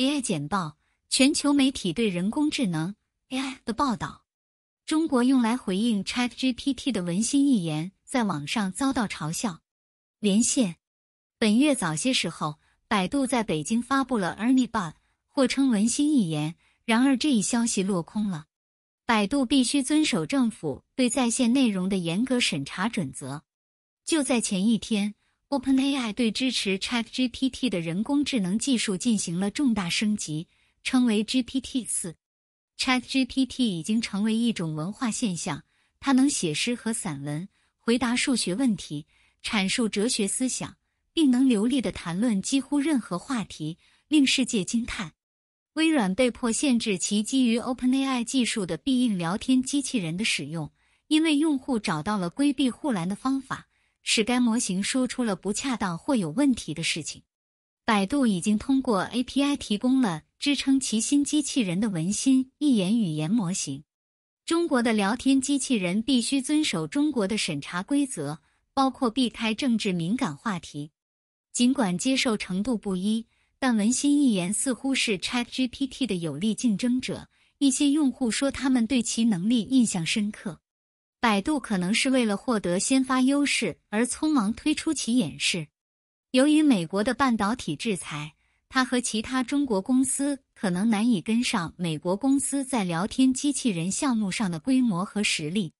AI 简报，全球媒体对人工智能 AI 的报道。中国用来回应 ChatGPT 的文心一言在网上遭到嘲笑。连线，本月早些时候，百度在北京发布了 Ernie Bot，或称文心一言。然而这一消息落空了。百度必须遵守政府对在线内容的严格审查准则。就在前一天，OpenAI 对支持 ChatGPT 的人工智能技术进行了重大升级，称为 GPT 四。ChatGPT 已经成为一种文化现象，它能写诗和散文，回答数学问题，阐述哲学思想，并能流利的谈论几乎任何话题，令世界惊叹。微软被迫限制其基于 OpenAI 技术的必应聊天机器人的使用，因为用户找到了规避护栏的方法，使该模型说出了不恰当或有问题的事情。百度已经通过 API 提供了支撑其新机器人的文心一言语言模型。中国的聊天机器人必须遵守中国的审查规则，包括避开政治敏感话题。尽管接受程度不一。但文心一言似乎是 ChatGPT 的有力竞争者，一些用户说他们对其能力印象深刻。百度可能是为了获得先发优势而匆忙推出其演示。由于美国的半导体制裁，它和其他中国公司可能难以跟上美国公司在聊天机器人项目上的规模和实力。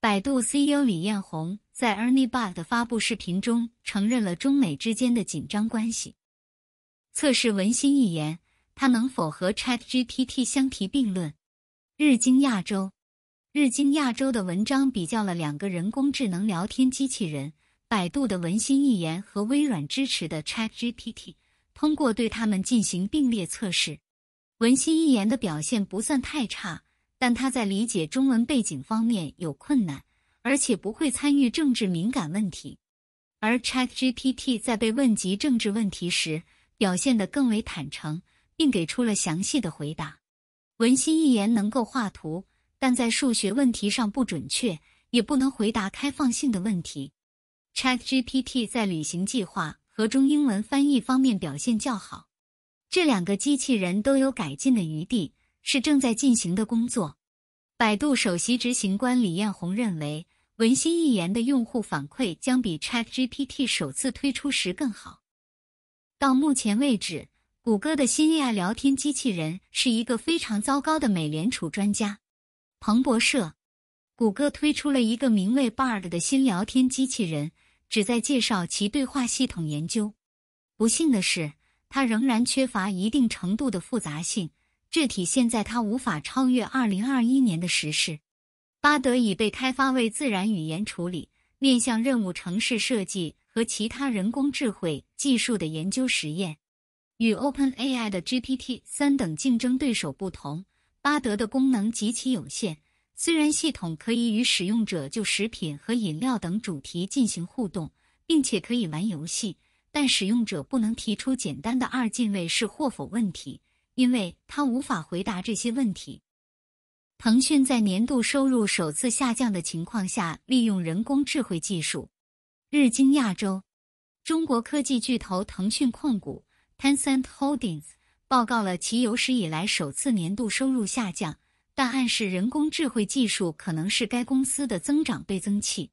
百度 CEO 李彦宏在 Ernie Bot 的发布视频中承认了中美之间的紧张关系。测试文心一言，它能否和 ChatGPT 相提并论？日经亚洲，日经亚洲的文章比较了两个人工智能聊天机器人——百度的文心一言和微软支持的 ChatGPT。通过对它们进行并列测试，文心一言的表现不算太差，但它在理解中文背景方面有困难，而且不会参与政治敏感问题。而 ChatGPT 在被问及政治问题时，表现得更为坦诚，并给出了详细的回答。文心一言能够画图，但在数学问题上不准确，也不能回答开放性的问题。ChatGPT 在旅行计划和中英文翻译方面表现较好。这两个机器人都有改进的余地，是正在进行的工作。百度首席执行官李彦宏认为，文心一言的用户反馈将比 ChatGPT 首次推出时更好。到目前为止，谷歌的新 AI 聊天机器人是一个非常糟糕的美联储专家。彭博社，谷歌推出了一个名为 Bard 的新聊天机器人，旨在介绍其对话系统研究。不幸的是，它仍然缺乏一定程度的复杂性，这体现在它无法超越2021年的时事。巴德已被开发为自然语言处理、面向任务城市设计。和其他人工智慧技术的研究实验，与 OpenAI 的 GPT 三等竞争对手不同，巴德的功能极其有限。虽然系统可以与使用者就食品和饮料等主题进行互动，并且可以玩游戏，但使用者不能提出简单的二进位是或否问题，因为它无法回答这些问题。腾讯在年度收入首次下降的情况下，利用人工智慧技术。日经亚洲，中国科技巨头腾讯控股 （Tencent Holdings） 报告了其有史以来首次年度收入下降，但暗示人工智慧技术可能是该公司的增长倍增器。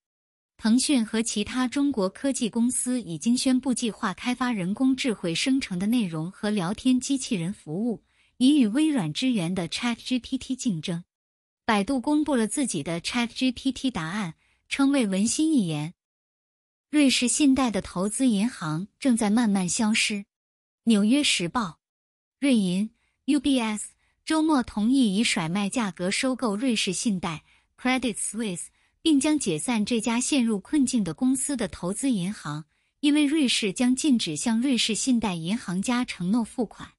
腾讯和其他中国科技公司已经宣布计划开发人工智慧生成的内容和聊天机器人服务，以与微软支援的 ChatGPT 竞争。百度公布了自己的 ChatGPT 答案，称为文心一言。瑞士信贷的投资银行正在慢慢消失。纽约时报，瑞银 （UBS） 周末同意以甩卖价格收购瑞士信贷 （Credit Suisse），并将解散这家陷入困境的公司的投资银行，因为瑞士将禁止向瑞士信贷银行家承诺付款。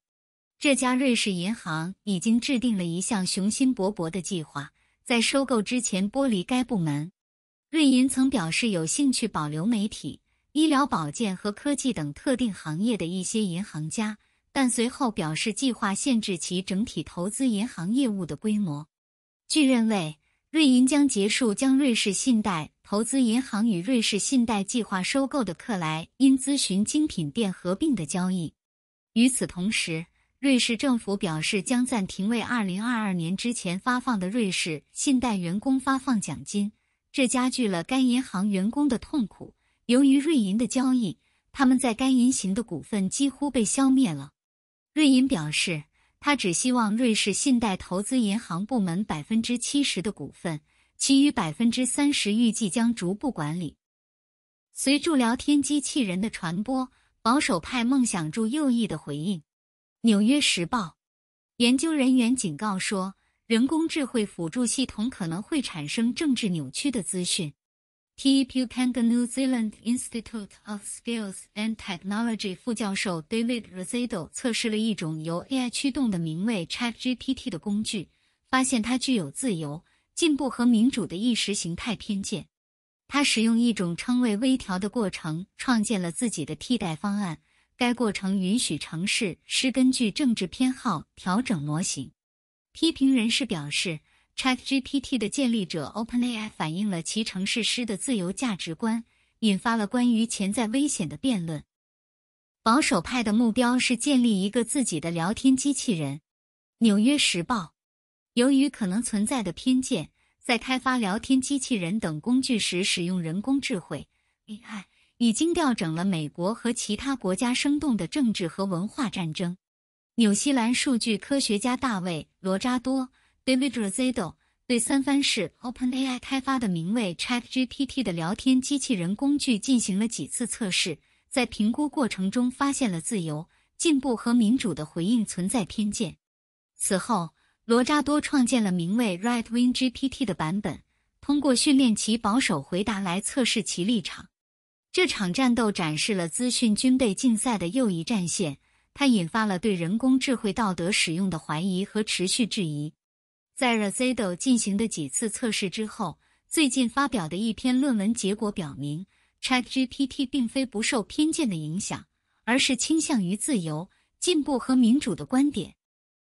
这家瑞士银行已经制定了一项雄心勃勃的计划，在收购之前剥离该部门。瑞银曾表示有兴趣保留媒体、医疗保健和科技等特定行业的一些银行家，但随后表示计划限制其整体投资银行业务的规模。据认为，瑞银将结束将瑞士信贷投资银行与瑞士信贷计划收购的克莱因咨询精品店合并的交易。与此同时，瑞士政府表示将暂停为2022年之前发放的瑞士信贷员工发放奖金，这加剧了该银行员工的痛苦。由于瑞银的交易，他们在该银行的股份几乎被消灭了。瑞银表示，他只希望瑞士信贷投资银行部门百分之七十的股份，其余百分之三十预计将逐步管理。随助聊天机器人的传播，保守派梦想助右翼的回应。《纽约时报》研究人员警告说，人工智慧辅助系统可能会产生政治扭曲的资讯。T. Pukanga New Zealand Institute of Skills and Technology 副教授 David Rosado 测试了一种由 AI 驱动的名为 ChatGPT 的工具，发现它具有自由、进步和民主的意识形态偏见。他使用一种称为微调的过程，创建了自己的替代方案。该过程允许城市是根据政治偏好调整模型。批评人士表示，ChatGPT 的建立者 OpenAI 反映了其城市师的自由价值观，引发了关于潜在危险的辩论。保守派的目标是建立一个自己的聊天机器人。《纽约时报》由于可能存在的偏见，在开发聊天机器人等工具时使用人工智慧 AI。已经调整了美国和其他国家生动的政治和文化战争。纽西兰数据科学家大卫·罗扎多 （David Rosado） 对三藩市 OpenAI 开发的名为 ChatGPT 的聊天机器人工具进行了几次测试，在评估过程中发现了自由、进步和民主的回应存在偏见。此后，罗扎多创建了名为 RightWing GPT 的版本，通过训练其保守回答来测试其立场。这场战斗展示了资讯军备竞赛的又一战线，它引发了对人工智慧道德使用的怀疑和持续质疑。在 Rosado 进行的几次测试之后，最近发表的一篇论文结果表明，ChatGPT 并非不受偏见的影响，而是倾向于自由、进步和民主的观点。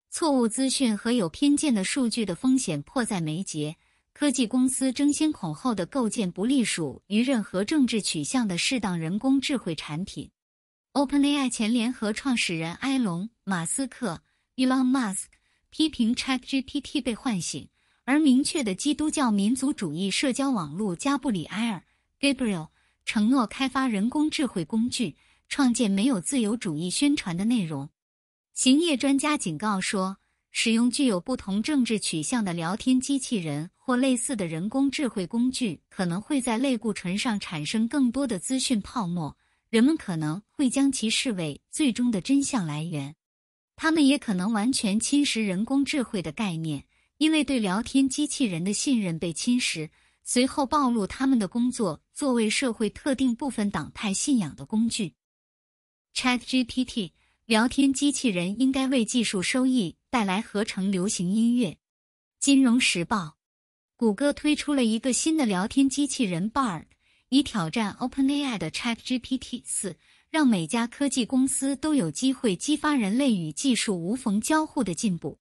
错误资讯和有偏见的数据的风险迫在眉睫。科技公司争先恐后的构建不隶属于任何政治取向的适当人工智慧产品。OpenAI 前联合创始人埃隆·马斯克 （Elon Musk） 批评 ChatGPT 被唤醒，而明确的基督教民族主义社交网络加布里埃尔 （Gabriel） 承诺开发人工智慧工具，创建没有自由主义宣传的内容。行业专家警告说。使用具有不同政治取向的聊天机器人或类似的人工智慧工具，可能会在类固醇上产生更多的资讯泡沫。人们可能会将其视为最终的真相来源。他们也可能完全侵蚀人工智慧的概念，因为对聊天机器人的信任被侵蚀，随后暴露他们的工作作为社会特定部分党派信仰的工具。ChatGPT 聊天机器人应该为技术收益。带来合成流行音乐。金融时报，谷歌推出了一个新的聊天机器人 Bard，以挑战 OpenAI 的 ChatGPT 四，让每家科技公司都有机会激发人类与技术无缝交互的进步。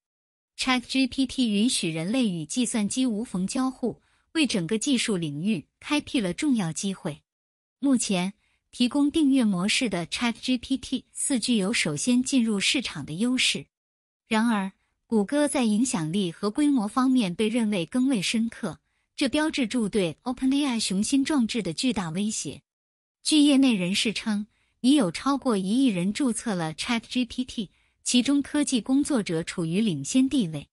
ChatGPT 允许人类与计算机无缝交互，为整个技术领域开辟了重要机会。目前，提供订阅模式的 ChatGPT 四具有首先进入市场的优势。然而，谷歌在影响力和规模方面被认为更为深刻，这标志着对 OpenAI 雄心壮志的巨大威胁。据业内人士称，已有超过一亿人注册了 ChatGPT，其中科技工作者处于领先地位。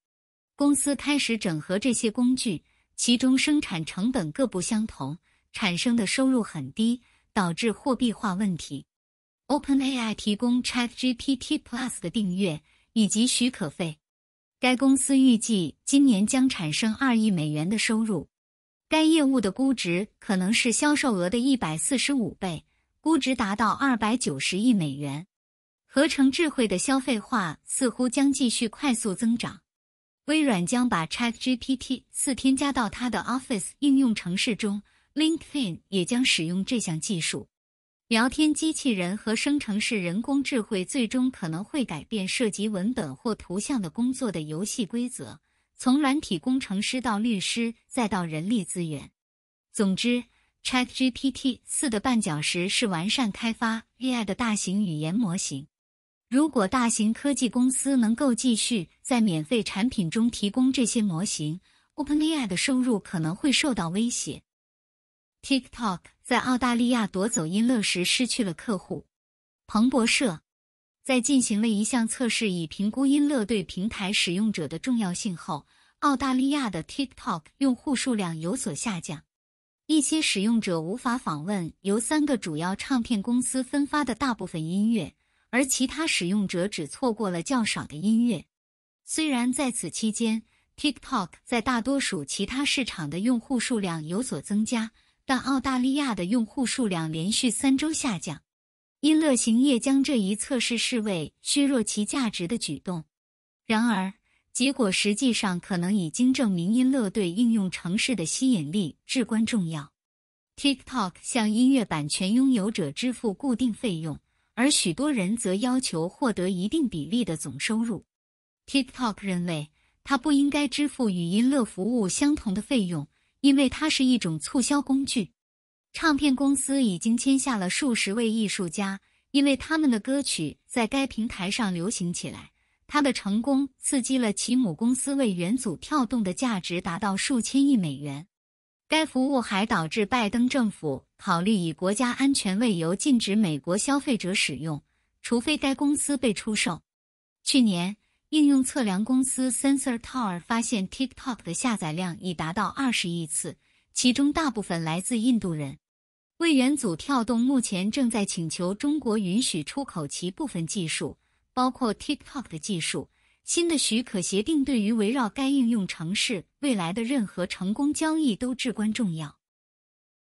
公司开始整合这些工具，其中生产成本各不相同，产生的收入很低，导致货币化问题。OpenAI 提供 ChatGPT Plus 的订阅。以及许可费，该公司预计今年将产生二亿美元的收入。该业务的估值可能是销售额的一百四十五倍，估值达到二百九十亿美元。合成智慧的消费化似乎将继续快速增长。微软将把 ChatGPT 四添加到它的 Office 应用程式中，LinkedIn 也将使用这项技术。聊天机器人和生成式人工智慧最终可能会改变涉及文本或图像的工作的游戏规则，从软体工程师到律师，再到人力资源。总之，ChatGPT 四的绊脚石是完善开发 AI 的大型语言模型。如果大型科技公司能够继续在免费产品中提供这些模型，OpenAI 的收入可能会受到威胁。TikTok 在澳大利亚夺走音乐时失去了客户。彭博社在进行了一项测试，以评估音乐对平台使用者的重要性后，澳大利亚的 TikTok 用户数量有所下降。一些使用者无法访问由三个主要唱片公司分发的大部分音乐。而其他使用者只错过了较少的音乐。虽然在此期间，TikTok 在大多数其他市场的用户数量有所增加，但澳大利亚的用户数量连续三周下降。音乐行业将这一测试视为削弱其价值的举动。然而，结果实际上可能已经证明音乐对应用城市的吸引力至关重要。TikTok 向音乐版权拥有者支付固定费用。而许多人则要求获得一定比例的总收入。TikTok 认为，它不应该支付与音乐服务相同的费用，因为它是一种促销工具。唱片公司已经签下了数十位艺术家，因为他们的歌曲在该平台上流行起来。它的成功刺激了其母公司为元祖跳动的价值达到数千亿美元。该服务还导致拜登政府考虑以国家安全为由禁止美国消费者使用，除非该公司被出售。去年，应用测量公司 Sensor Tower 发现 TikTok 的下载量已达到二十亿次，其中大部分来自印度人。为元祖跳动目前正在请求中国允许出口其部分技术，包括 TikTok 的技术。新的许可协定对于围绕该应用城市未来的任何成功交易都至关重要。